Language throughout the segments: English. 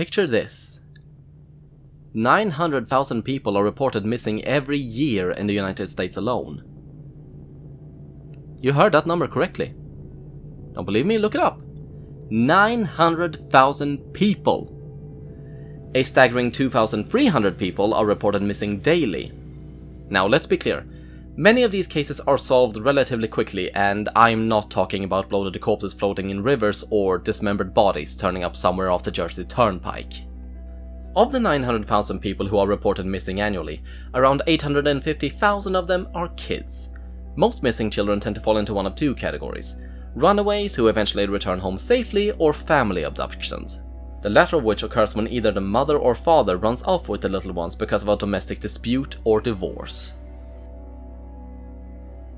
Picture this. 900,000 people are reported missing every year in the United States alone. You heard that number correctly. Don't believe me? Look it up. 900,000 people. A staggering 2,300 people are reported missing daily. Now, let's be clear. Many of these cases are solved relatively quickly, and I'm not talking about bloated corpses floating in rivers or dismembered bodies turning up somewhere off the Jersey Turnpike. Of the 900,000 people who are reported missing annually, around 850,000 of them are kids. Most missing children tend to fall into one of two categories runaways who eventually return home safely, or family abductions. The latter of which occurs when either the mother or father runs off with the little ones because of a domestic dispute or divorce.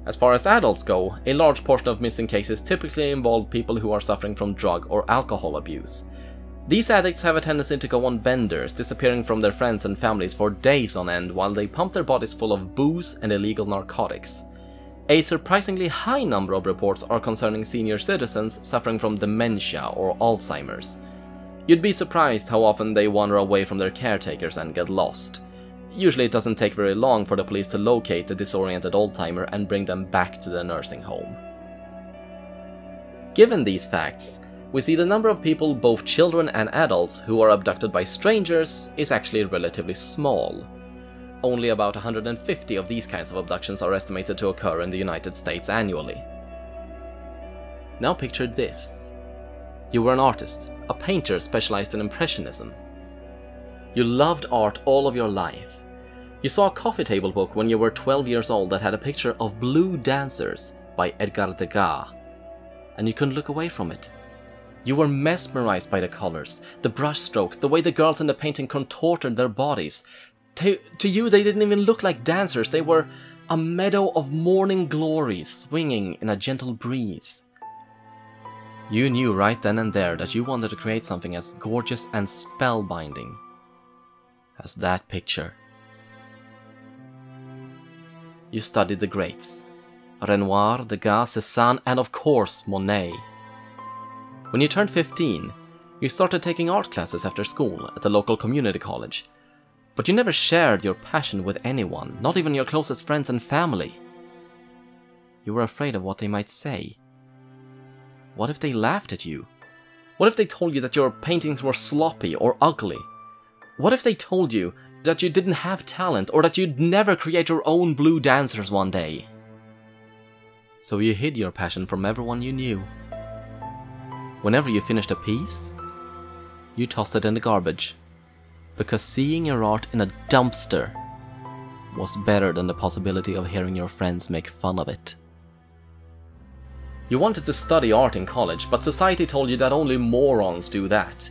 As far as adults go, a large portion of missing cases typically involve people who are suffering from drug or alcohol abuse. These addicts have a tendency to go on benders, disappearing from their friends and families for days on end while they pump their bodies full of booze and illegal narcotics. A surprisingly high number of reports are concerning senior citizens suffering from dementia or Alzheimer's. You'd be surprised how often they wander away from their caretakers and get lost. Usually it doesn't take very long for the police to locate the disoriented old-timer and bring them back to the nursing home. Given these facts, we see the number of people, both children and adults, who are abducted by strangers is actually relatively small. Only about 150 of these kinds of abductions are estimated to occur in the United States annually. Now picture this. You were an artist, a painter specialized in Impressionism. You loved art all of your life. You saw a coffee table book when you were 12 years old that had a picture of Blue Dancers by Edgar Degas, and you couldn't look away from it. You were mesmerized by the colors, the brush strokes, the way the girls in the painting contorted their bodies. To, to you, they didn't even look like dancers, they were a meadow of morning glories swinging in a gentle breeze. You knew right then and there that you wanted to create something as gorgeous and spellbinding as that picture. You studied the greats Renoir, Degas, Cézanne, and of course Monet. When you turned 15, you started taking art classes after school at the local community college, but you never shared your passion with anyone, not even your closest friends and family. You were afraid of what they might say. What if they laughed at you? What if they told you that your paintings were sloppy or ugly? What if they told you that you didn't have talent or that you'd never create your own blue dancers one day? So you hid your passion from everyone you knew. Whenever you finished a piece, you tossed it in the garbage. Because seeing your art in a dumpster was better than the possibility of hearing your friends make fun of it. You wanted to study art in college, but society told you that only morons do that.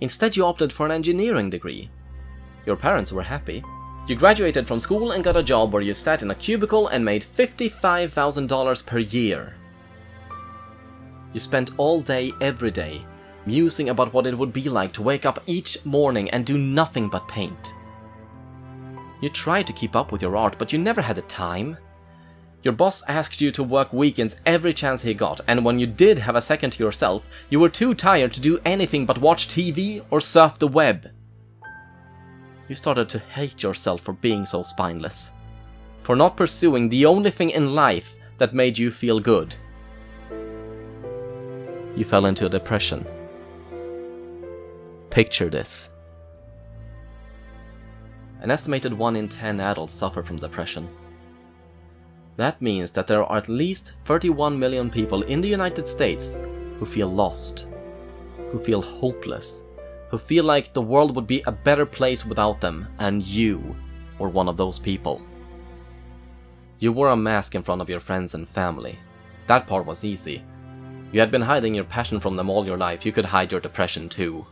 Instead, you opted for an engineering degree. Your parents were happy. You graduated from school and got a job where you sat in a cubicle and made $55,000 per year. You spent all day, every day, musing about what it would be like to wake up each morning and do nothing but paint. You tried to keep up with your art, but you never had the time. Your boss asked you to work weekends every chance he got, and when you did have a second to yourself, you were too tired to do anything but watch TV or surf the web. You started to hate yourself for being so spineless. For not pursuing the only thing in life that made you feel good. You fell into a depression. Picture this. An estimated 1 in 10 adults suffer from depression. That means that there are at least 31 million people in the United States who feel lost, who feel hopeless, who feel like the world would be a better place without them, and you were one of those people. You wore a mask in front of your friends and family. That part was easy. You had been hiding your passion from them all your life, you could hide your depression too.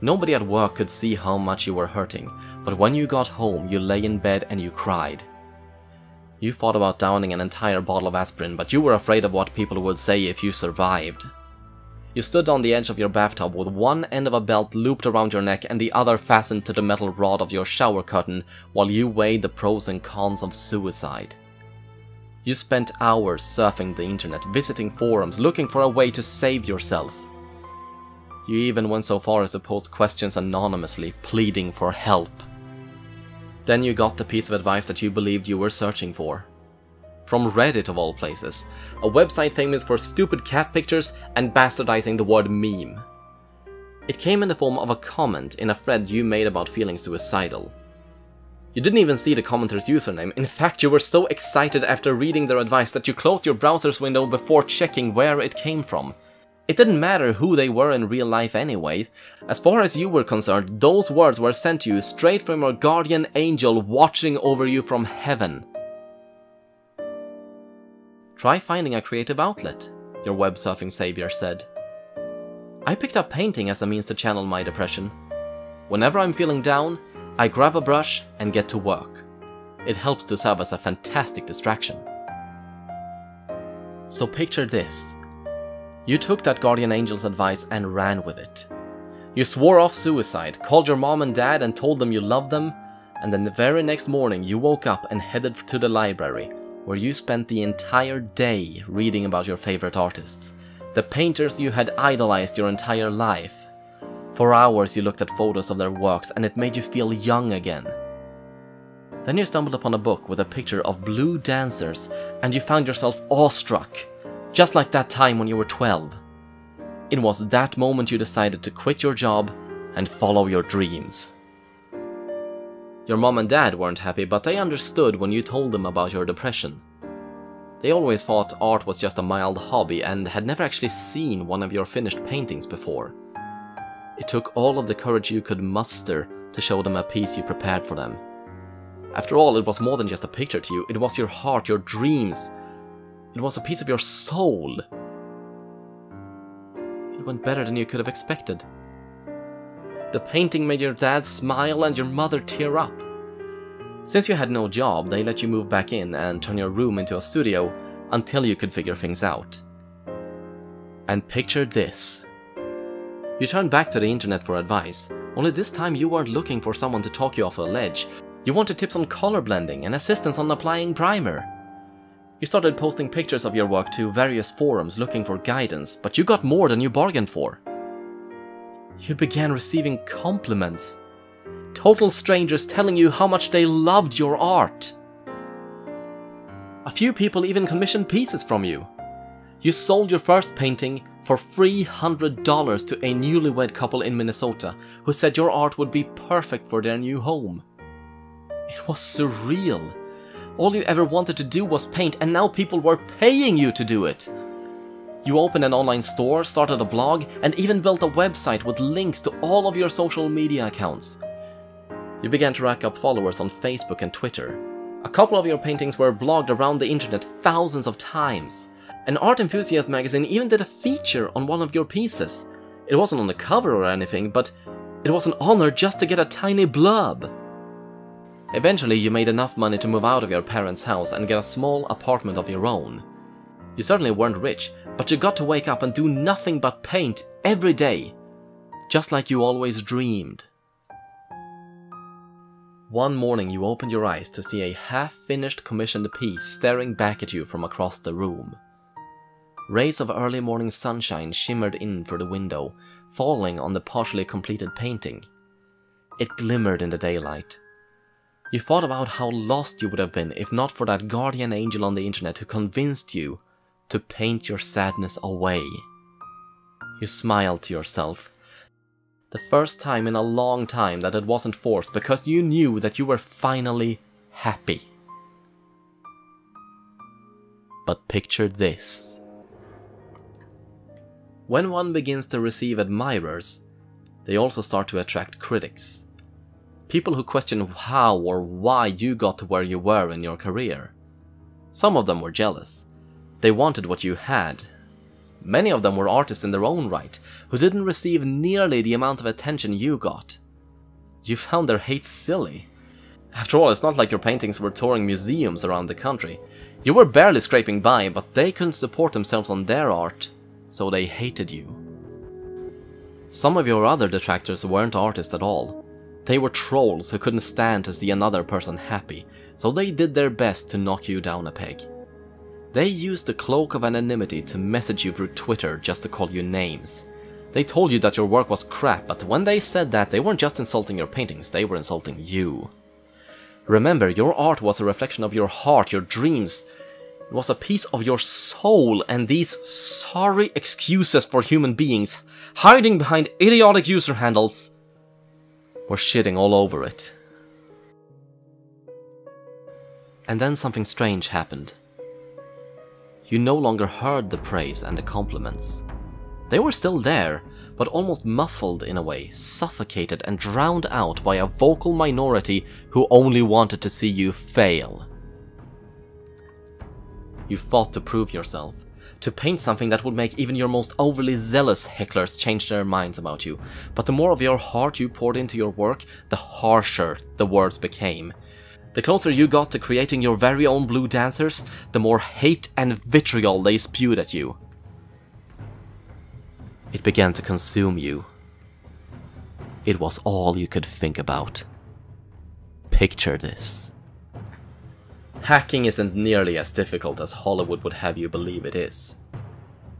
Nobody at work could see how much you were hurting, but when you got home, you lay in bed and you cried. You thought about downing an entire bottle of aspirin, but you were afraid of what people would say if you survived. You stood on the edge of your bathtub with one end of a belt looped around your neck and the other fastened to the metal rod of your shower curtain while you weighed the pros and cons of suicide. You spent hours surfing the internet, visiting forums, looking for a way to save yourself. You even went so far as to post questions anonymously, pleading for help. Then you got the piece of advice that you believed you were searching for. From Reddit of all places, a website famous for stupid cat pictures and bastardizing the word meme. It came in the form of a comment in a thread you made about feeling suicidal. You didn't even see the commenter's username, in fact you were so excited after reading their advice that you closed your browser's window before checking where it came from. It didn't matter who they were in real life anyway. As far as you were concerned, those words were sent to you straight from your guardian angel watching over you from heaven. Try finding a creative outlet, your web surfing savior said. I picked up painting as a means to channel my depression. Whenever I'm feeling down, I grab a brush and get to work. It helps to serve as a fantastic distraction. So picture this. You took that guardian angel's advice and ran with it. You swore off suicide, called your mom and dad and told them you loved them, and then the very next morning you woke up and headed to the library, where you spent the entire day reading about your favorite artists, the painters you had idolized your entire life. For hours you looked at photos of their works and it made you feel young again. Then you stumbled upon a book with a picture of blue dancers and you found yourself awestruck, just like that time when you were 12. It was that moment you decided to quit your job and follow your dreams. Your mom and dad weren't happy, but they understood when you told them about your depression. They always thought art was just a mild hobby and had never actually seen one of your finished paintings before. It took all of the courage you could muster to show them a piece you prepared for them. After all, it was more than just a picture to you, it was your heart, your dreams. It was a piece of your soul. It went better than you could have expected. The painting made your dad smile and your mother tear up. Since you had no job, they let you move back in and turn your room into a studio until you could figure things out. And picture this. You turned back to the internet for advice, only this time you weren't looking for someone to talk you off a ledge. You wanted tips on color blending and assistance on applying primer. You started posting pictures of your work to various forums looking for guidance, but you got more than you bargained for. You began receiving compliments total strangers telling you how much they loved your art. A few people even commissioned pieces from you. You sold your first painting for $300 to a newlywed couple in Minnesota who said your art would be perfect for their new home. It was surreal. All you ever wanted to do was paint, and now people were paying you to do it. You opened an online store, started a blog, and even built a website with links to all of your social media accounts. You began to rack up followers on Facebook and Twitter. A couple of your paintings were blogged around the internet thousands of times. An art enthusiast magazine even did a feature on one of your pieces. It wasn't on the cover or anything, but it was an honor just to get a tiny blurb. Eventually, you made enough money to move out of your parents' house and get a small apartment of your own. You certainly weren't rich, but you got to wake up and do nothing but paint every day, just like you always dreamed. One morning you opened your eyes to see a half-finished commissioned piece staring back at you from across the room. Rays of early morning sunshine shimmered in through the window, falling on the partially completed painting. It glimmered in the daylight. You thought about how lost you would have been if not for that guardian angel on the internet who convinced you to paint your sadness away. You smiled to yourself the first time in a long time that it wasn't forced because you knew that you were finally happy. But picture this. When one begins to receive admirers, they also start to attract critics. People who question how or why you got to where you were in your career. Some of them were jealous. They wanted what you had, Many of them were artists in their own right, who didn't receive nearly the amount of attention you got. You found their hate silly. After all, it's not like your paintings were touring museums around the country. You were barely scraping by, but they couldn't support themselves on their art, so they hated you. Some of your other detractors weren't artists at all. They were trolls who couldn't stand to see another person happy, so they did their best to knock you down a peg. They used the cloak of anonymity to message you through Twitter just to call you names. They told you that your work was crap, but when they said that, they weren't just insulting your paintings, they were insulting you. Remember, your art was a reflection of your heart, your dreams. It was a piece of your soul, and these sorry excuses for human beings, hiding behind idiotic user handles, were shitting all over it. And then something strange happened. You no longer heard the praise and the compliments. They were still there, but almost muffled in a way, suffocated and drowned out by a vocal minority who only wanted to see you fail. You fought to prove yourself, to paint something that would make even your most overly zealous hecklers change their minds about you, but the more of your heart you poured into your work, the harsher the words became. The closer you got to creating your very own blue dancers, the more hate and vitriol they spewed at you. It began to consume you. It was all you could think about. Picture this. Hacking isn't nearly as difficult as Hollywood would have you believe it is.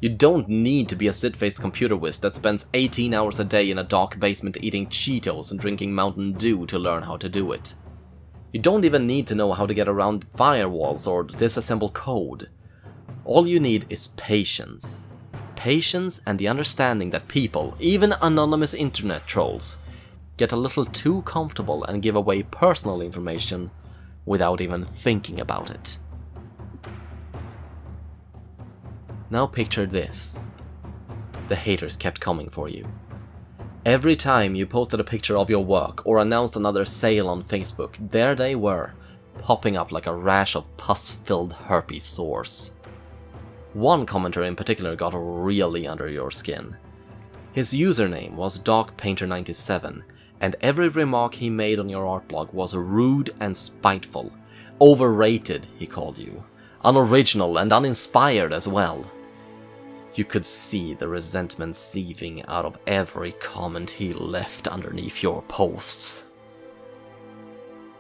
You don't need to be a sit-faced computer whiz that spends 18 hours a day in a dark basement eating Cheetos and drinking Mountain Dew to learn how to do it. You don't even need to know how to get around firewalls or disassemble code. All you need is patience patience and the understanding that people, even anonymous internet trolls, get a little too comfortable and give away personal information without even thinking about it. Now picture this. The haters kept coming for you. Every time you posted a picture of your work or announced another sale on Facebook, there they were, popping up like a rash of pus-filled herpes sores. One commenter in particular got really under your skin. His username was DarkPainter97, and every remark he made on your art blog was rude and spiteful. Overrated, he called you. Unoriginal and uninspired as well. You could see the resentment seething out of every comment he left underneath your posts.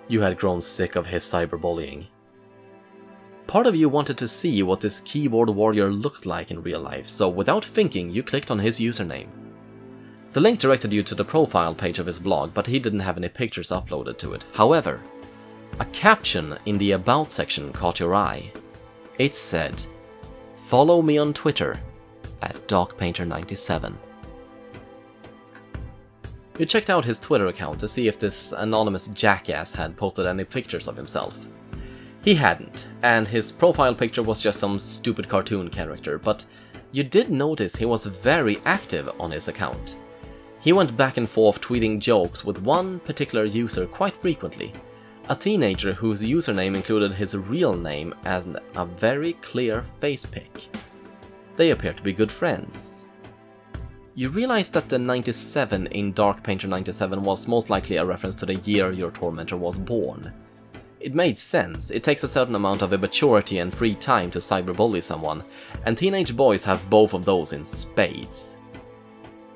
You had grown sick of his cyberbullying, Part of you wanted to see what this keyboard warrior looked like in real life, so without thinking you clicked on his username. The link directed you to the profile page of his blog, but he didn't have any pictures uploaded to it. However, a caption in the About section caught your eye. It said, Follow me on Twitter at DarkPainter97. You checked out his Twitter account to see if this anonymous jackass had posted any pictures of himself. He hadn't, and his profile picture was just some stupid cartoon character, but you did notice he was very active on his account. He went back and forth tweeting jokes with one particular user quite frequently, a teenager whose username included his real name and a very clear face pic. They appear to be good friends. You realize that the 97 in Dark Painter 97 was most likely a reference to the year your tormentor was born. It made sense, it takes a certain amount of immaturity and free time to cyberbully someone, and teenage boys have both of those in spades.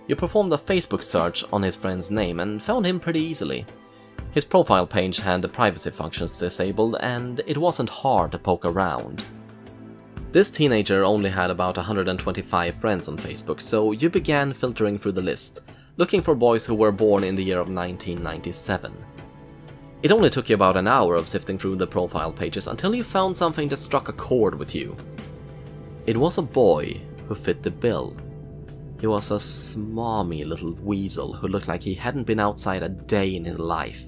You performed a Facebook search on his friend's name and found him pretty easily. His profile page had the privacy functions disabled and it wasn't hard to poke around. This teenager only had about 125 friends on Facebook, so you began filtering through the list, looking for boys who were born in the year of 1997. It only took you about an hour of sifting through the profile pages until you found something that struck a chord with you. It was a boy who fit the bill. He was a smarmy little weasel who looked like he hadn't been outside a day in his life.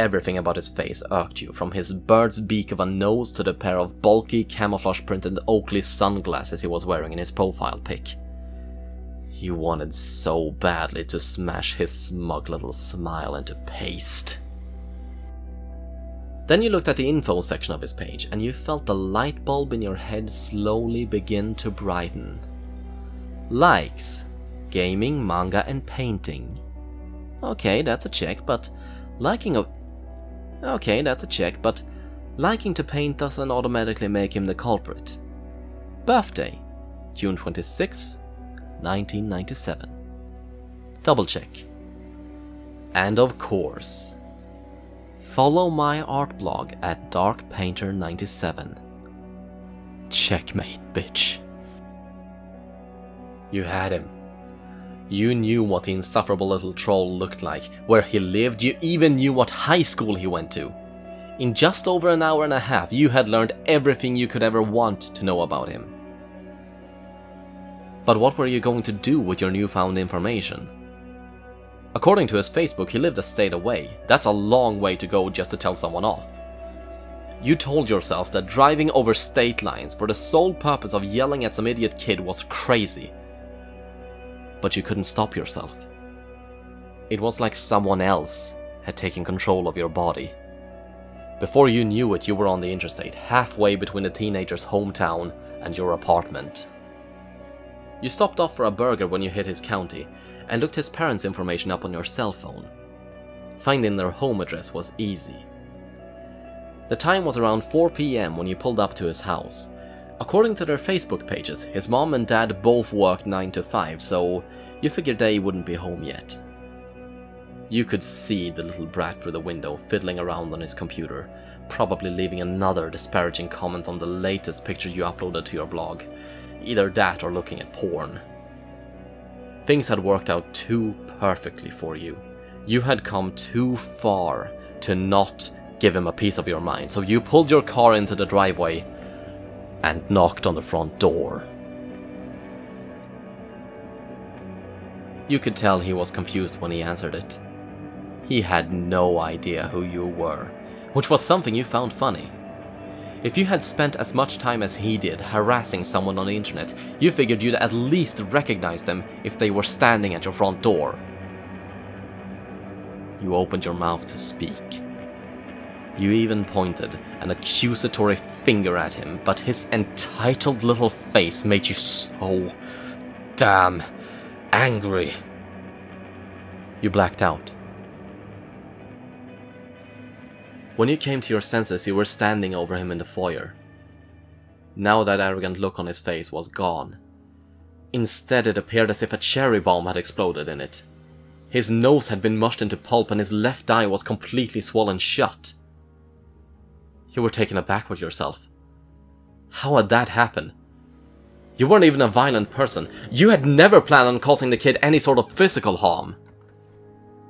Everything about his face irked you, from his bird's beak of a nose to the pair of bulky camouflage printed Oakley sunglasses he was wearing in his profile pic. You wanted so badly to smash his smug little smile into paste. Then you looked at the info section of his page and you felt the light bulb in your head slowly begin to brighten. Likes. Gaming, manga and painting. Okay, that's a check, but liking a... Okay, that's a check, but liking to paint doesn't automatically make him the culprit. Birthday. June 26, 1997. Double check. And of course, Follow my art blog at darkpainter97. Checkmate, bitch. You had him. You knew what the insufferable little troll looked like, where he lived, you even knew what high school he went to. In just over an hour and a half, you had learned everything you could ever want to know about him. But what were you going to do with your newfound information? According to his Facebook, he lived a state away. That's a long way to go just to tell someone off. You told yourself that driving over state lines for the sole purpose of yelling at some idiot kid was crazy, but you couldn't stop yourself. It was like someone else had taken control of your body. Before you knew it, you were on the interstate, halfway between the teenager's hometown and your apartment. You stopped off for a burger when you hit his county, and looked his parents' information up on your cell phone. Finding their home address was easy. The time was around 4 pm when you pulled up to his house, According to their Facebook pages, his mom and dad both worked 9 to 5, so you figured they wouldn't be home yet. You could see the little brat through the window fiddling around on his computer, probably leaving another disparaging comment on the latest picture you uploaded to your blog. Either that or looking at porn. Things had worked out too perfectly for you. You had come too far to not give him a piece of your mind, so you pulled your car into the driveway and knocked on the front door. You could tell he was confused when he answered it. He had no idea who you were, which was something you found funny. If you had spent as much time as he did harassing someone on the internet, you figured you'd at least recognize them if they were standing at your front door. You opened your mouth to speak. You even pointed an accusatory finger at him, but his entitled little face made you so damn angry. You blacked out. When you came to your senses, you were standing over him in the foyer. Now that arrogant look on his face was gone. Instead, it appeared as if a cherry bomb had exploded in it. His nose had been mushed into pulp and his left eye was completely swollen shut. You were taken aback with yourself. How had that happen? You weren't even a violent person. You had never planned on causing the kid any sort of physical harm.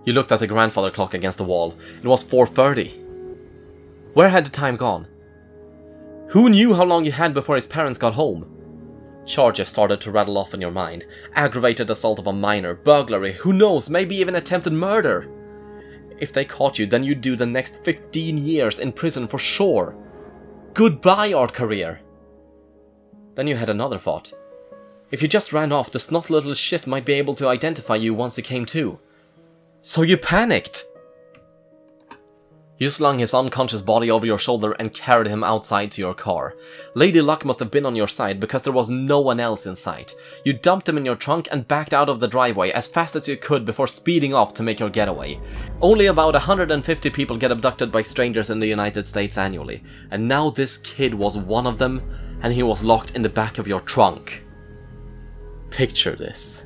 You looked at the grandfather clock against the wall. It was 4.30. Where had the time gone? Who knew how long you had before his parents got home? Charges started to rattle off in your mind. Aggravated assault of a minor, burglary, who knows, maybe even attempted murder. If they caught you, then you'd do the next 15 years in prison for sure. Goodbye, art career. Then you had another thought. If you just ran off, the snot little shit might be able to identify you once he came to. So you panicked! You slung his unconscious body over your shoulder and carried him outside to your car. Lady Luck must have been on your side because there was no one else in sight. You dumped him in your trunk and backed out of the driveway as fast as you could before speeding off to make your getaway. Only about 150 people get abducted by strangers in the United States annually, and now this kid was one of them, and he was locked in the back of your trunk. Picture this.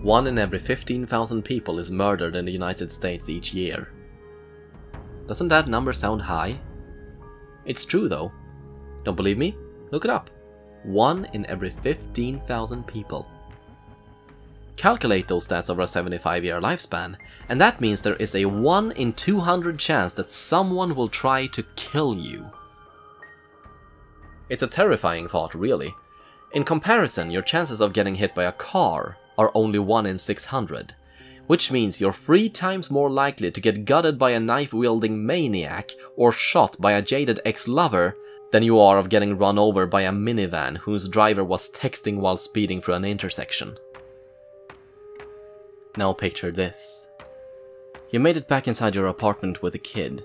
One in every 15,000 people is murdered in the United States each year. Doesn't that number sound high? It's true though. Don't believe me? Look it up. 1 in every 15,000 people. Calculate those stats over a 75 year lifespan, and that means there is a 1 in 200 chance that someone will try to kill you. It's a terrifying thought, really. In comparison, your chances of getting hit by a car are only 1 in 600, which means you're three times more likely to get gutted by a knife-wielding maniac or shot by a jaded ex-lover than you are of getting run over by a minivan whose driver was texting while speeding through an intersection. Now picture this. You made it back inside your apartment with a kid.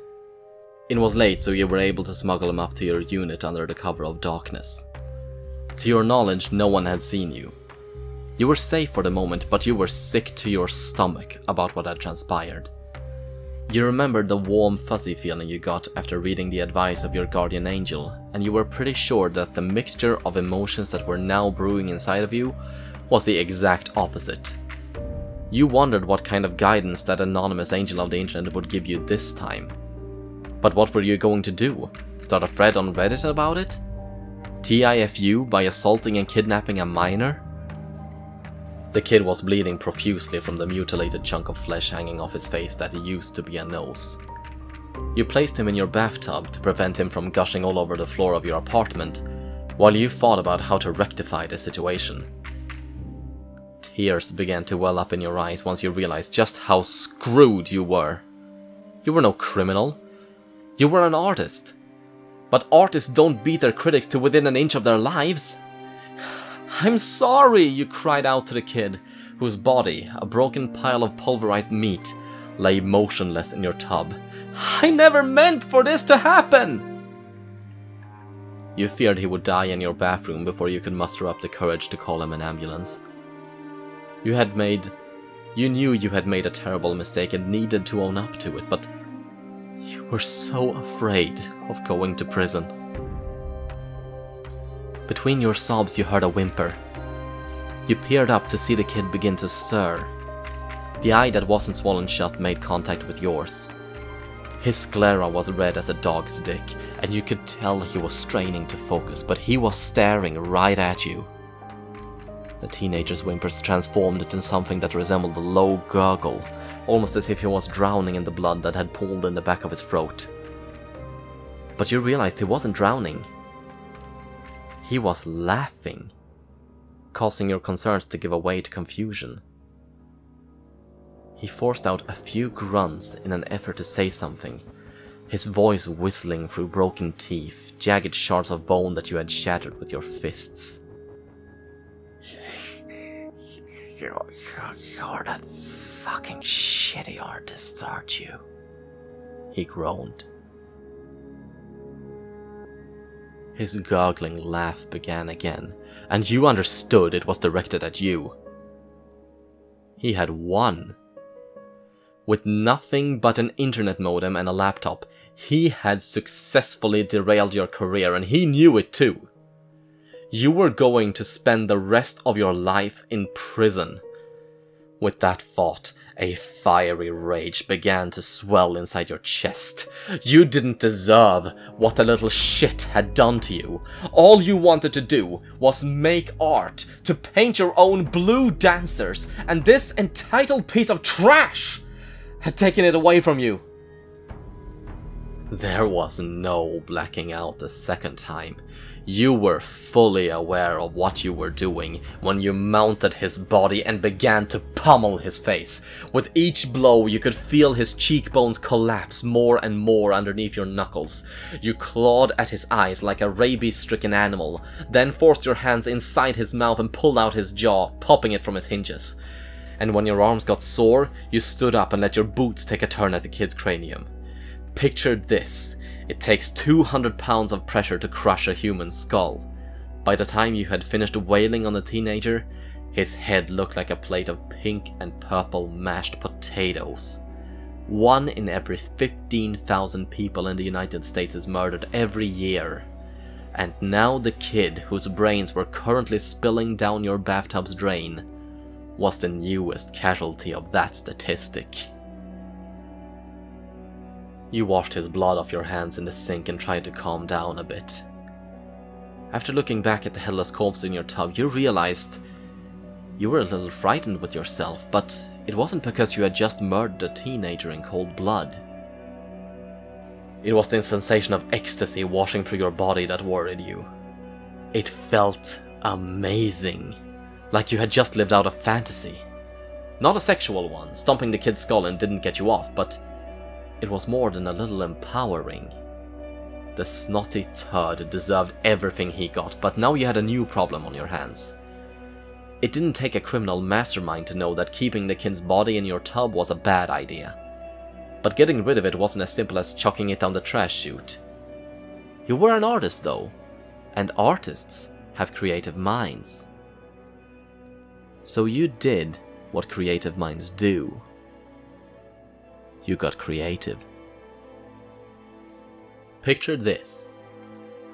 It was late, so you were able to smuggle him up to your unit under the cover of darkness. To your knowledge, no one had seen you, you were safe for the moment, but you were sick to your stomach about what had transpired. You remembered the warm fuzzy feeling you got after reading the advice of your guardian angel, and you were pretty sure that the mixture of emotions that were now brewing inside of you was the exact opposite. You wondered what kind of guidance that anonymous angel of the internet would give you this time. But what were you going to do? Start a thread on Reddit about it? TIFU by assaulting and kidnapping a minor? The kid was bleeding profusely from the mutilated chunk of flesh hanging off his face that used to be a nose. You placed him in your bathtub to prevent him from gushing all over the floor of your apartment, while you thought about how to rectify the situation. Tears began to well up in your eyes once you realized just how screwed you were. You were no criminal. You were an artist. But artists don't beat their critics to within an inch of their lives. I'm sorry, you cried out to the kid, whose body, a broken pile of pulverized meat, lay motionless in your tub. I never meant for this to happen! You feared he would die in your bathroom before you could muster up the courage to call him an ambulance. You had made... You knew you had made a terrible mistake and needed to own up to it, but you were so afraid of going to prison. Between your sobs you heard a whimper. You peered up to see the kid begin to stir. The eye that wasn't swollen shut made contact with yours. His sclera was red as a dog's dick, and you could tell he was straining to focus, but he was staring right at you. The teenager's whimpers transformed it into something that resembled a low gurgle, almost as if he was drowning in the blood that had pooled in the back of his throat. But you realized he wasn't drowning. He was laughing, causing your concerns to give way to confusion. He forced out a few grunts in an effort to say something, his voice whistling through broken teeth, jagged shards of bone that you had shattered with your fists. You're, you're, you're that fucking shitty artist, aren't you? He groaned. His gurgling laugh began again, and you understood it was directed at you. He had won. With nothing but an internet modem and a laptop, he had successfully derailed your career, and he knew it too. You were going to spend the rest of your life in prison. With that thought, a fiery rage began to swell inside your chest. You didn't deserve what the little shit had done to you. All you wanted to do was make art, to paint your own blue dancers, and this entitled piece of trash had taken it away from you. There was no blacking out the second time. You were fully aware of what you were doing when you mounted his body and began to pummel his face. With each blow, you could feel his cheekbones collapse more and more underneath your knuckles. You clawed at his eyes like a rabies-stricken animal, then forced your hands inside his mouth and pulled out his jaw, popping it from his hinges. And when your arms got sore, you stood up and let your boots take a turn at the kid's cranium. Picture this. It takes 200 pounds of pressure to crush a human skull. By the time you had finished wailing on the teenager, his head looked like a plate of pink and purple mashed potatoes. One in every 15,000 people in the United States is murdered every year. And now the kid whose brains were currently spilling down your bathtub's drain was the newest casualty of that statistic. You washed his blood off your hands in the sink and tried to calm down a bit. After looking back at the headless corpse in your tub, you realized you were a little frightened with yourself, but it wasn't because you had just murdered a teenager in cold blood. It was the sensation of ecstasy washing through your body that worried you. It felt amazing, like you had just lived out a fantasy. Not a sexual one, stomping the kid's skull and didn't get you off, but it was more than a little empowering. The snotty turd deserved everything he got, but now you had a new problem on your hands. It didn't take a criminal mastermind to know that keeping the kid's body in your tub was a bad idea. But getting rid of it wasn't as simple as chucking it down the trash chute. You were an artist though, and artists have creative minds. So you did what creative minds do you got creative. Picture this.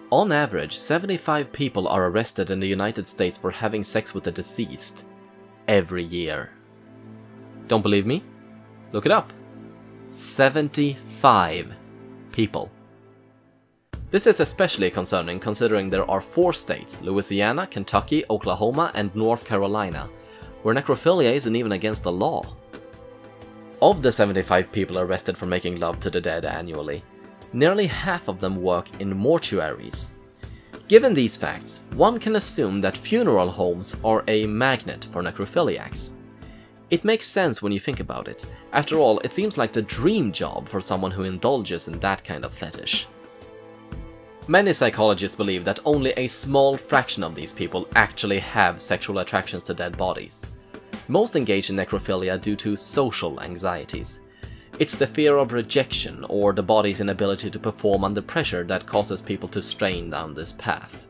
On average, 75 people are arrested in the United States for having sex with the deceased every year. Don't believe me? Look it up. 75 people. This is especially concerning considering there are four states, Louisiana, Kentucky, Oklahoma and North Carolina, where necrophilia isn't even against the law. Of the 75 people arrested for making love to the dead annually, nearly half of them work in mortuaries. Given these facts, one can assume that funeral homes are a magnet for necrophiliacs. It makes sense when you think about it. After all, it seems like the dream job for someone who indulges in that kind of fetish. Many psychologists believe that only a small fraction of these people actually have sexual attractions to dead bodies. Most engage in necrophilia due to social anxieties. It's the fear of rejection or the body's inability to perform under pressure that causes people to strain down this path.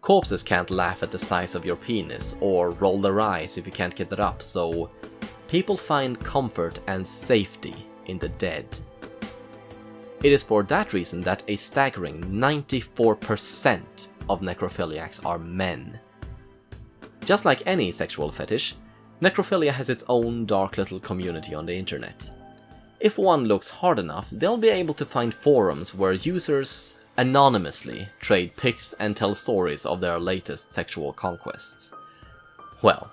Corpses can't laugh at the size of your penis or roll their eyes if you can't get it up, so people find comfort and safety in the dead. It is for that reason that a staggering 94% of necrophiliacs are men. Just like any sexual fetish, Necrophilia has its own dark little community on the internet. If one looks hard enough, they'll be able to find forums where users anonymously trade pics and tell stories of their latest sexual conquests. Well,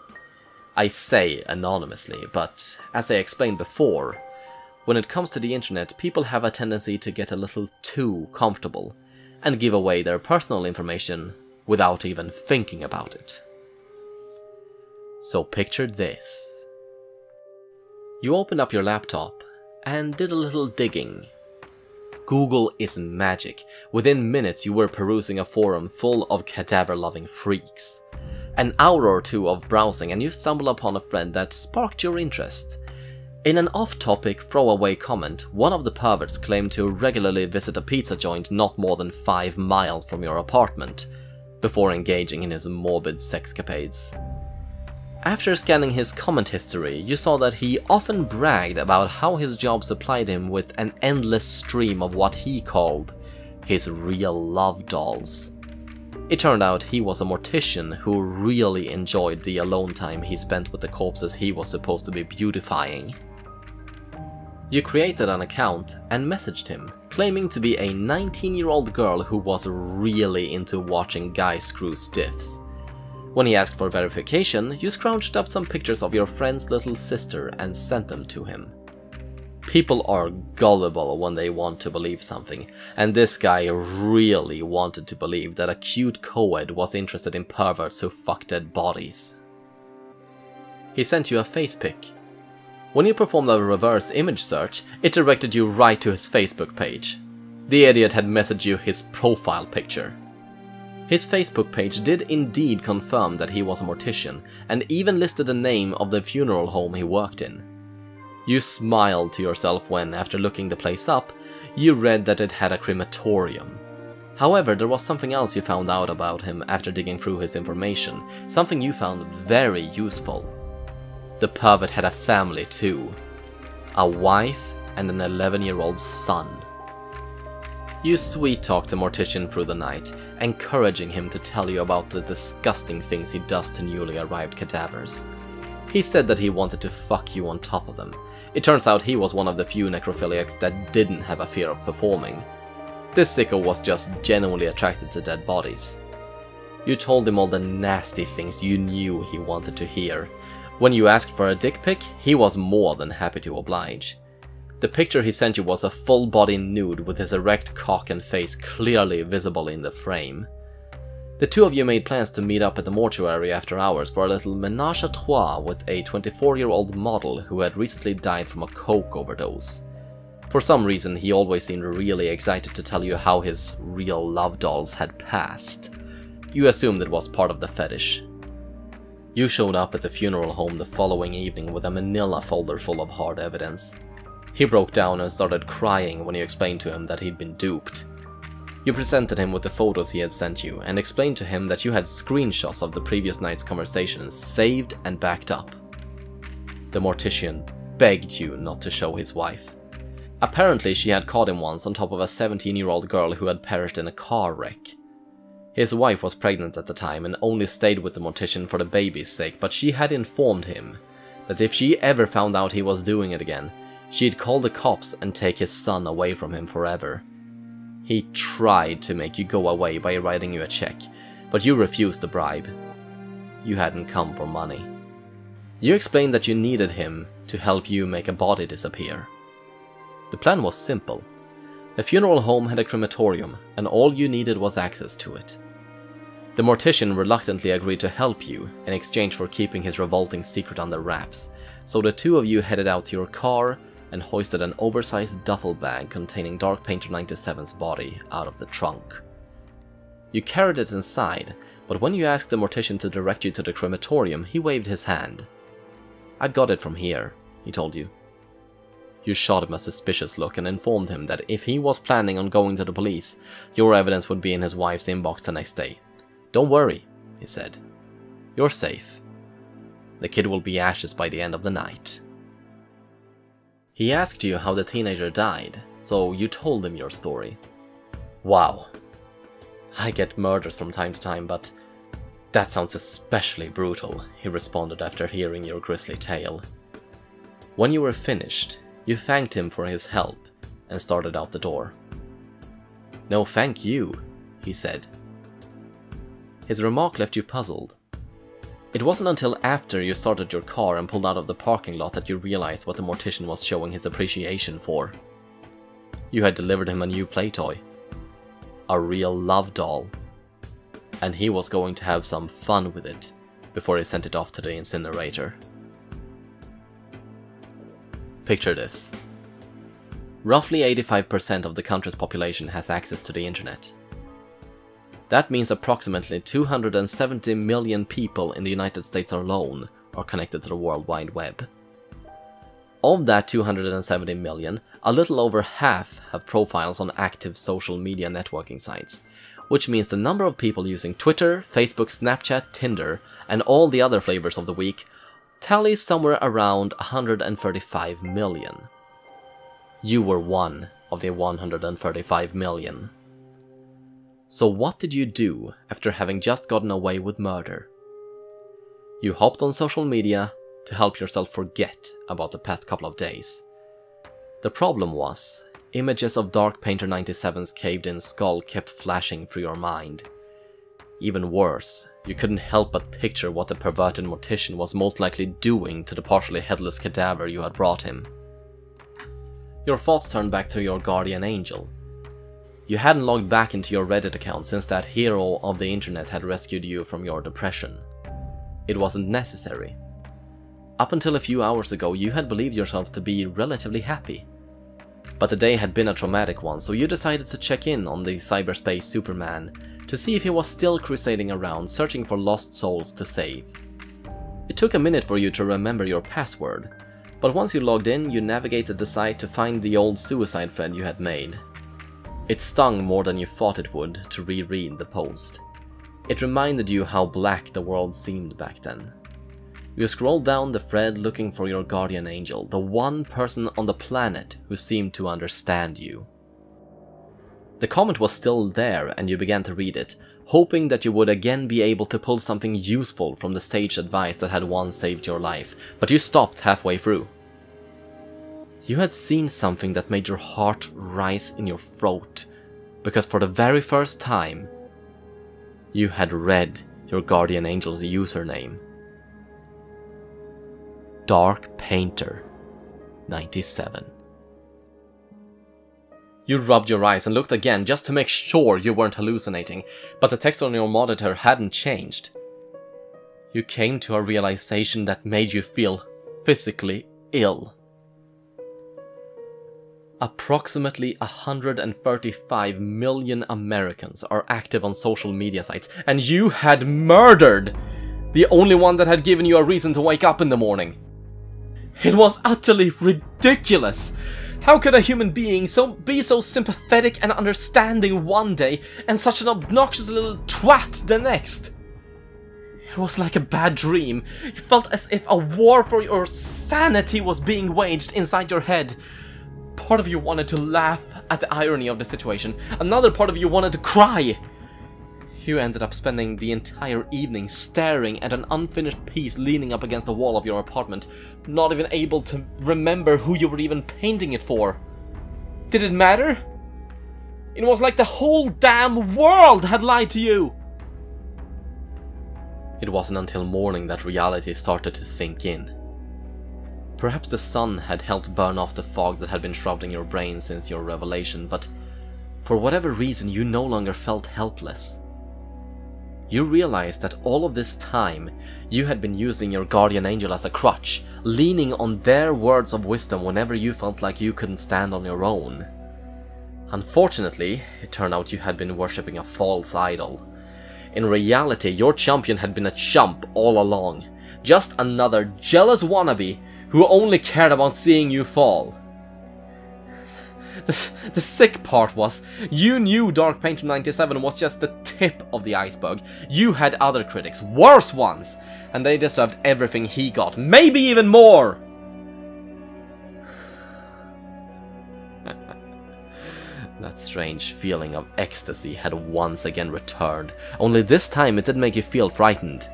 I say anonymously, but as I explained before, when it comes to the internet, people have a tendency to get a little too comfortable and give away their personal information without even thinking about it. So picture this. You opened up your laptop and did a little digging. Google isn't magic. Within minutes you were perusing a forum full of cadaver-loving freaks. An hour or two of browsing and you stumble upon a friend that sparked your interest. In an off-topic throwaway comment, one of the perverts claimed to regularly visit a pizza joint not more than 5 miles from your apartment, before engaging in his morbid sexcapades. After scanning his comment history, you saw that he often bragged about how his job supplied him with an endless stream of what he called his real love dolls. It turned out he was a mortician who really enjoyed the alone time he spent with the corpses he was supposed to be beautifying. You created an account and messaged him, claiming to be a 19 year old girl who was really into watching guys screw stiffs. When he asked for verification, you scrounged up some pictures of your friend's little sister and sent them to him. People are gullible when they want to believe something, and this guy really wanted to believe that a cute co-ed was interested in perverts who fuck dead bodies. He sent you a face pic. When you performed a reverse image search, it directed you right to his Facebook page. The idiot had messaged you his profile picture. His Facebook page did indeed confirm that he was a mortician, and even listed the name of the funeral home he worked in. You smiled to yourself when, after looking the place up, you read that it had a crematorium. However, there was something else you found out about him after digging through his information, something you found very useful. The pervert had a family too. A wife and an 11 year old son. You sweet-talk the mortician through the night, encouraging him to tell you about the disgusting things he does to newly arrived cadavers. He said that he wanted to fuck you on top of them. It turns out he was one of the few necrophiliacs that didn't have a fear of performing. This sicko was just genuinely attracted to dead bodies. You told him all the nasty things you knew he wanted to hear. When you asked for a dick pic, he was more than happy to oblige. The picture he sent you was a full body nude with his erect cock and face clearly visible in the frame. The two of you made plans to meet up at the mortuary after hours for a little menage a trois with a 24 year old model who had recently died from a coke overdose. For some reason, he always seemed really excited to tell you how his real love dolls had passed. You assumed it was part of the fetish. You showed up at the funeral home the following evening with a manila folder full of hard evidence. He broke down and started crying when you explained to him that he'd been duped. You presented him with the photos he had sent you and explained to him that you had screenshots of the previous night's conversations saved and backed up. The mortician begged you not to show his wife. Apparently she had caught him once on top of a 17 year old girl who had perished in a car wreck. His wife was pregnant at the time and only stayed with the mortician for the baby's sake, but she had informed him that if she ever found out he was doing it again, She'd call the cops and take his son away from him forever. He tried to make you go away by writing you a check, but you refused the bribe. You hadn't come for money. You explained that you needed him to help you make a body disappear. The plan was simple. The funeral home had a crematorium, and all you needed was access to it. The mortician reluctantly agreed to help you in exchange for keeping his revolting secret under wraps, so the two of you headed out to your car and hoisted an oversized duffel bag containing Dark Painter 97's body out of the trunk. You carried it inside, but when you asked the mortician to direct you to the crematorium, he waved his hand. I've got it from here, he told you. You shot him a suspicious look and informed him that if he was planning on going to the police, your evidence would be in his wife's inbox the next day. Don't worry, he said. You're safe. The kid will be ashes by the end of the night. He asked you how the teenager died, so you told him your story. Wow. I get murders from time to time, but that sounds especially brutal, he responded after hearing your grisly tale. When you were finished, you thanked him for his help and started out the door. No thank you, he said. His remark left you puzzled. It wasn't until after you started your car and pulled out of the parking lot that you realized what the mortician was showing his appreciation for. You had delivered him a new play toy. A real love doll. And he was going to have some fun with it before he sent it off to the incinerator. Picture this. Roughly 85% of the country's population has access to the internet. That means approximately 270 million people in the United States alone are connected to the World Wide Web. Of that 270 million, a little over half have profiles on active social media networking sites, which means the number of people using Twitter, Facebook, Snapchat, Tinder, and all the other flavors of the week tallies somewhere around 135 million. You were one of the 135 million. So what did you do after having just gotten away with murder? You hopped on social media to help yourself forget about the past couple of days. The problem was, images of Dark Painter 97's caved in skull kept flashing through your mind. Even worse, you couldn't help but picture what the perverted mortician was most likely doing to the partially headless cadaver you had brought him. Your thoughts turned back to your guardian angel, you hadn't logged back into your Reddit account since that hero of the internet had rescued you from your depression. It wasn't necessary. Up until a few hours ago, you had believed yourself to be relatively happy. But the day had been a traumatic one, so you decided to check in on the cyberspace Superman to see if he was still crusading around searching for lost souls to save. It took a minute for you to remember your password, but once you logged in, you navigated the site to find the old suicide thread you had made, it stung more than you thought it would to reread the post. It reminded you how black the world seemed back then. You scrolled down the thread looking for your guardian angel, the one person on the planet who seemed to understand you. The comment was still there and you began to read it, hoping that you would again be able to pull something useful from the sage advice that had once saved your life, but you stopped halfway through. You had seen something that made your heart rise in your throat, because for the very first time, you had read your guardian angel's username. Dark Painter 97. You rubbed your eyes and looked again just to make sure you weren't hallucinating, but the text on your monitor hadn't changed. You came to a realization that made you feel physically ill. Approximately 135 million Americans are active on social media sites, and you had murdered the only one that had given you a reason to wake up in the morning. It was utterly ridiculous. How could a human being so be so sympathetic and understanding one day and such an obnoxious little twat the next? It was like a bad dream. You felt as if a war for your sanity was being waged inside your head. Part of you wanted to laugh at the irony of the situation. Another part of you wanted to cry. You ended up spending the entire evening staring at an unfinished piece leaning up against the wall of your apartment, not even able to remember who you were even painting it for. Did it matter? It was like the whole damn world had lied to you! It wasn't until morning that reality started to sink in. Perhaps the sun had helped burn off the fog that had been shrouding your brain since your revelation, but for whatever reason you no longer felt helpless. You realized that all of this time you had been using your guardian angel as a crutch, leaning on their words of wisdom whenever you felt like you couldn't stand on your own. Unfortunately, it turned out you had been worshipping a false idol. In reality, your champion had been a chump all along, just another jealous wannabe who only cared about seeing you fall. The, the sick part was, you knew Dark Painter 97 was just the tip of the iceberg. You had other critics, worse ones, and they deserved everything he got, maybe even more! that strange feeling of ecstasy had once again returned, only this time it didn't make you feel frightened.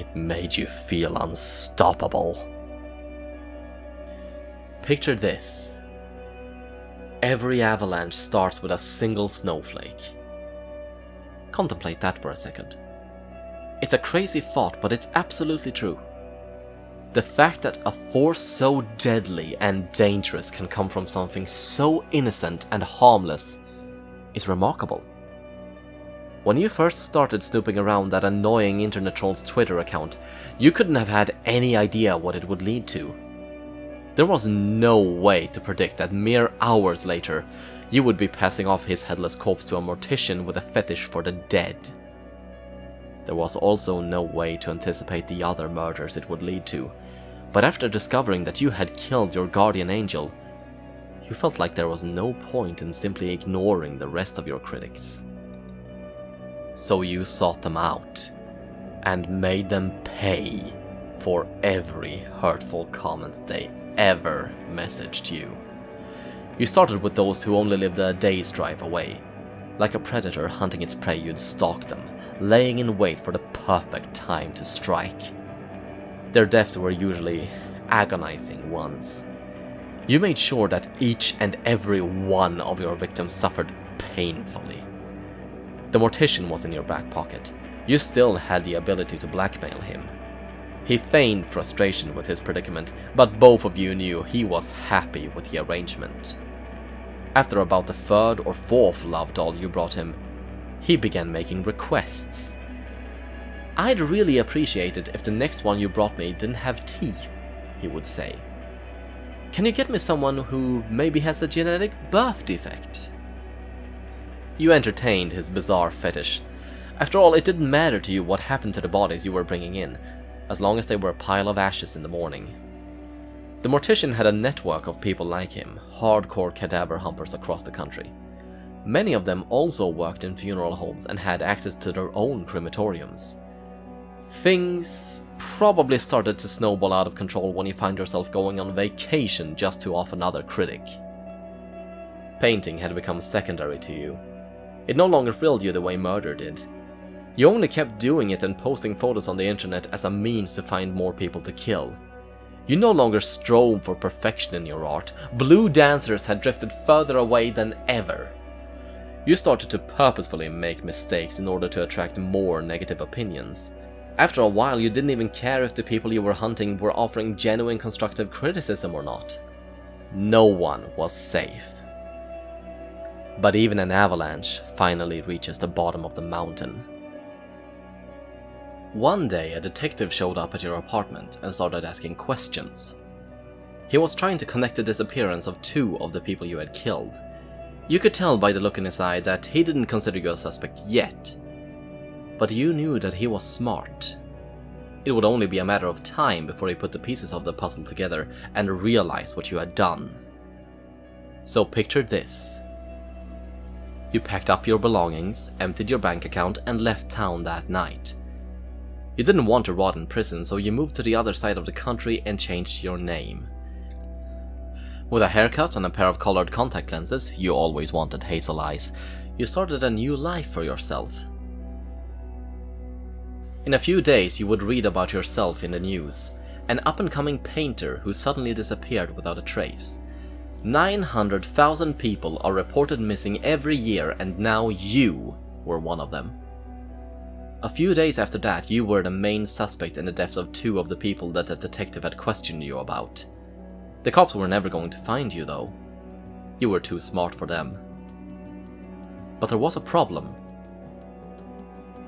It made you feel unstoppable. Picture this. Every avalanche starts with a single snowflake. Contemplate that for a second. It's a crazy thought, but it's absolutely true. The fact that a force so deadly and dangerous can come from something so innocent and harmless is remarkable. When you first started snooping around that annoying internet troll's Twitter account, you couldn't have had any idea what it would lead to. There was no way to predict that mere hours later, you would be passing off his headless corpse to a mortician with a fetish for the dead. There was also no way to anticipate the other murders it would lead to, but after discovering that you had killed your guardian angel, you felt like there was no point in simply ignoring the rest of your critics. So you sought them out, and made them pay for every hurtful comment they ever messaged you. You started with those who only lived a day's drive away. Like a predator hunting its prey, you'd stalk them, laying in wait for the perfect time to strike. Their deaths were usually agonizing ones. You made sure that each and every one of your victims suffered painfully. The mortician was in your back pocket. You still had the ability to blackmail him, he feigned frustration with his predicament, but both of you knew he was happy with the arrangement. After about the third or fourth love doll you brought him, he began making requests. I'd really appreciate it if the next one you brought me didn't have teeth, he would say. Can you get me someone who maybe has a genetic birth defect? You entertained his bizarre fetish. After all, it didn't matter to you what happened to the bodies you were bringing in, as long as they were a pile of ashes in the morning. The mortician had a network of people like him, hardcore cadaver humpers across the country. Many of them also worked in funeral homes and had access to their own crematoriums. Things probably started to snowball out of control when you find yourself going on vacation just to off another critic. Painting had become secondary to you. It no longer thrilled you the way murder did. You only kept doing it and posting photos on the internet as a means to find more people to kill. You no longer strove for perfection in your art, blue dancers had drifted further away than ever. You started to purposefully make mistakes in order to attract more negative opinions. After a while you didn't even care if the people you were hunting were offering genuine constructive criticism or not. No one was safe. But even an avalanche finally reaches the bottom of the mountain. One day, a detective showed up at your apartment and started asking questions. He was trying to connect the disappearance of two of the people you had killed. You could tell by the look in his eye that he didn't consider you a suspect yet. But you knew that he was smart. It would only be a matter of time before he put the pieces of the puzzle together and realized what you had done. So picture this. You packed up your belongings, emptied your bank account, and left town that night. You didn't want to rot in prison, so you moved to the other side of the country and changed your name. With a haircut and a pair of colored contact lenses, you always wanted hazel eyes, you started a new life for yourself. In a few days you would read about yourself in the news, an up-and-coming painter who suddenly disappeared without a trace. 900,000 people are reported missing every year and now you were one of them. A few days after that, you were the main suspect in the deaths of two of the people that the detective had questioned you about. The cops were never going to find you, though. You were too smart for them. But there was a problem.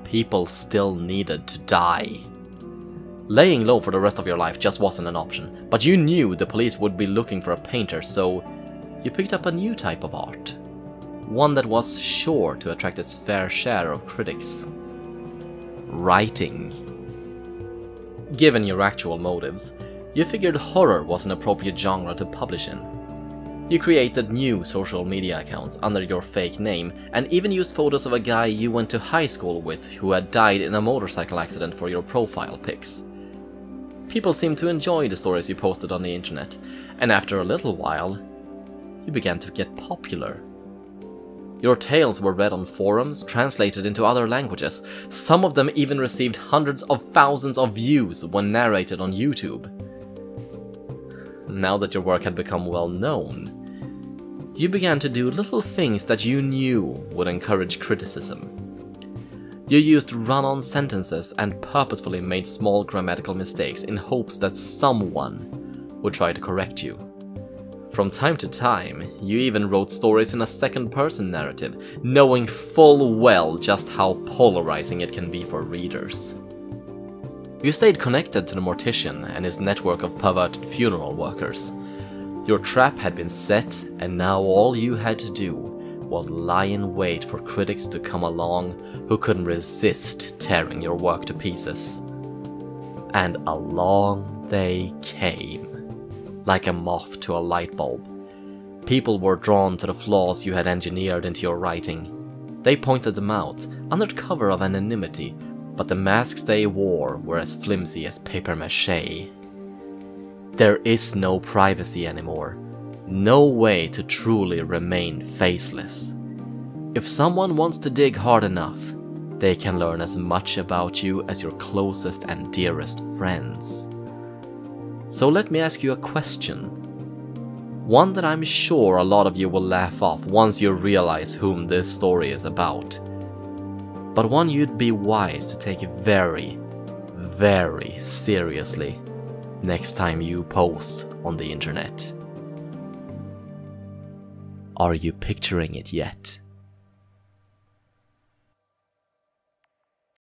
People still needed to die. Laying low for the rest of your life just wasn't an option, but you knew the police would be looking for a painter, so you picked up a new type of art. One that was sure to attract its fair share of critics. Writing. Given your actual motives, you figured horror was an appropriate genre to publish in. You created new social media accounts under your fake name and even used photos of a guy you went to high school with who had died in a motorcycle accident for your profile pics. People seemed to enjoy the stories you posted on the internet, and after a little while, you began to get popular. Your tales were read on forums, translated into other languages. Some of them even received hundreds of thousands of views when narrated on YouTube. Now that your work had become well known, you began to do little things that you knew would encourage criticism. You used run-on sentences and purposefully made small grammatical mistakes in hopes that someone would try to correct you. From time to time, you even wrote stories in a second-person narrative, knowing full well just how polarizing it can be for readers. You stayed connected to the mortician and his network of perverted funeral workers. Your trap had been set, and now all you had to do was in wait for critics to come along who couldn't resist tearing your work to pieces. And along they came like a moth to a light bulb. People were drawn to the flaws you had engineered into your writing. They pointed them out, under cover of anonymity, but the masks they wore were as flimsy as paper mache. There is no privacy anymore, no way to truly remain faceless. If someone wants to dig hard enough, they can learn as much about you as your closest and dearest friends. So let me ask you a question. One that I'm sure a lot of you will laugh off once you realize whom this story is about. But one you'd be wise to take very, very seriously next time you post on the internet. Are you picturing it yet?